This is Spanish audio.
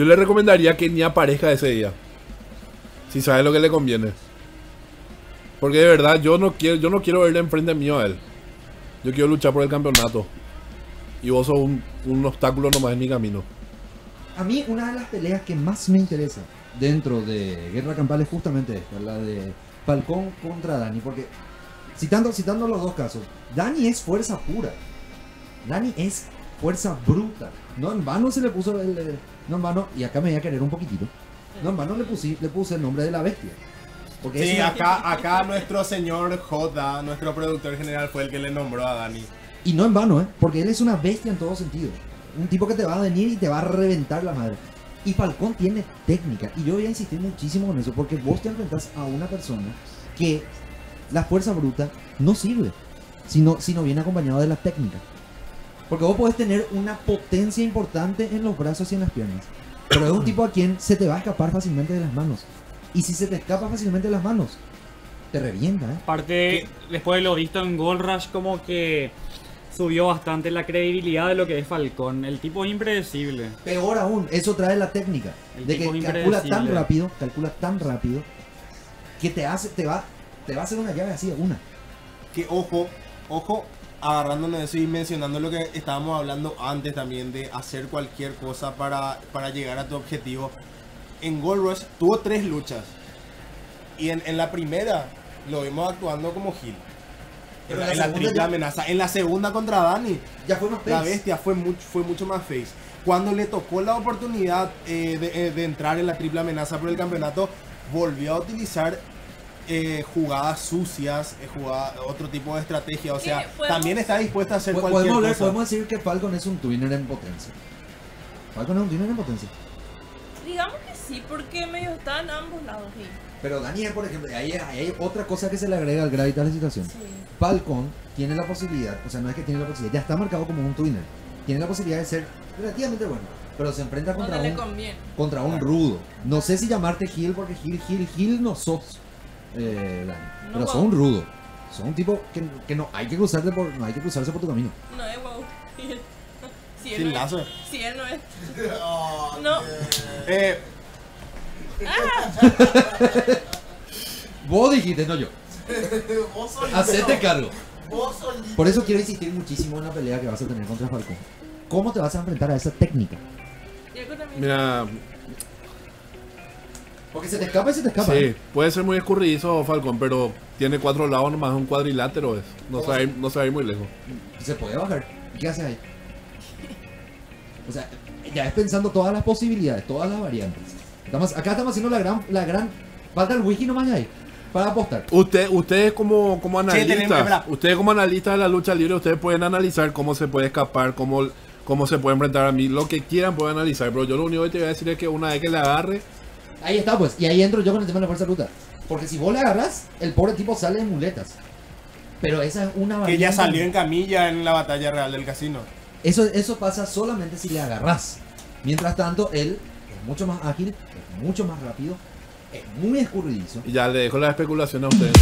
Yo le recomendaría que ni aparezca ese día. Si sabe lo que le conviene. Porque de verdad yo no quiero, yo no quiero verle enfrente mío a él. Yo quiero luchar por el campeonato. Y vos sos un, un obstáculo nomás en mi camino. A mí una de las peleas que más me interesa dentro de Guerra Campal es justamente esta, la de Falcón contra Dani, porque citando, citando los dos casos, Dani es fuerza pura, Dani es fuerza bruta, no en vano se le puso el, no en vano, y acá me voy a querer un poquitito, no en vano le puse, le puse el nombre de la bestia. Porque Sí, acá, acá nuestro señor Joda, nuestro productor general, fue el que le nombró a Dani. Y no en vano, ¿eh? Porque él es una bestia en todo sentido. Un tipo que te va a venir y te va a reventar la madre. Y Falcón tiene técnica. Y yo voy a insistir muchísimo con eso. Porque vos te enfrentás a una persona que la fuerza bruta no sirve. Si no, si no viene acompañado de la técnica. Porque vos podés tener una potencia importante en los brazos y en las piernas. Pero es un tipo a quien se te va a escapar fácilmente de las manos. Y si se te escapa fácilmente de las manos, te revienta, ¿eh? Aparte, después de lo visto en Gold Rush, como que subió bastante la credibilidad de lo que es Falcón. El tipo es impredecible. Peor aún, eso trae la técnica. El de que calcula tan rápido, calcula tan rápido, que te hace, te va, te va a hacer una llave así, una. Que ojo, ojo, agarrándonos eso y mencionando lo que estábamos hablando antes también de hacer cualquier cosa para, para llegar a tu objetivo. En Gold Rush tuvo tres luchas. Y en, en la primera lo vimos actuando como Gil. En Pero la, la la triple ya- amenaza. En la segunda contra Dani. Ya fue más La face. bestia fue mucho, fue mucho más face. Cuando le tocó la oportunidad eh, de, eh, de entrar en la triple amenaza por el campeonato, volvió a utilizar eh, jugadas sucias, eh, jugada- otro tipo de estrategia. O sea, ¿Podemos- también está dispuesta a hacer Po- cualquier podemos, hablar- cosa. podemos decir que Falcon es un twinner en potencia. Falcon es un twinner en potencia. Digamos que sí, porque medio están ambos lados, sí. Pero Daniel, por ejemplo, ahí, ahí hay otra cosa que se le agrega al gravitas de la situación. Sí. Falcon tiene la posibilidad, o sea, no es que tiene la posibilidad, ya está marcado como un twinner. Tiene la posibilidad de ser relativamente bueno, pero se enfrenta contra un, contra un rudo. No sé si llamarte Gil porque Gil, Gil, Gil no sos. Eh, Dani. No, pero sos wow. un rudo. Sos un tipo que, que no hay que cruzarte por, no hay que cruzarse por tu camino. No es wow. Si él Sin no es. Si él no es. No. Eh, Vos dijiste, no yo. Vos solito. Hacete cargo. Vos solito. Por eso quiero insistir muchísimo en la pelea que vas a tener contra Falcón. ¿Cómo te vas a enfrentar a esa técnica? Mira, Porque se te escapa y se te escapa. sí, puede ser muy escurridizo Falcon, pero tiene cuatro lados nomás, un cuadrilátero es. No se va a ir, no se va a ir muy lejos. Se puede bajar. ¿Y qué haces ahí? O sea, ya es pensando todas las posibilidades, todas las variantes. Estamos, acá estamos haciendo la gran, la gran. Falta el wiki nomás ahí. Para apostar. Usted, ustedes como, como analistas, ustedes como analistas de la lucha libre, ustedes pueden analizar cómo se puede escapar, cómo, cómo se puede enfrentar a mí, lo que quieran pueden analizar, pero yo lo único que te voy a decir es que una vez que le agarre, Ahí está, pues. Y ahí entro yo con el tema de la fuerza bruta. Porque si vos le agarras, el pobre tipo sale en muletas. Pero esa es una que ya salió en camilla en la batalla real del casino. Eso, eso pasa solamente si le agarras. Mientras tanto, él es mucho más ágil, es mucho más rápido, es muy escurridizo. y ya le dejo la especulación a ustedes.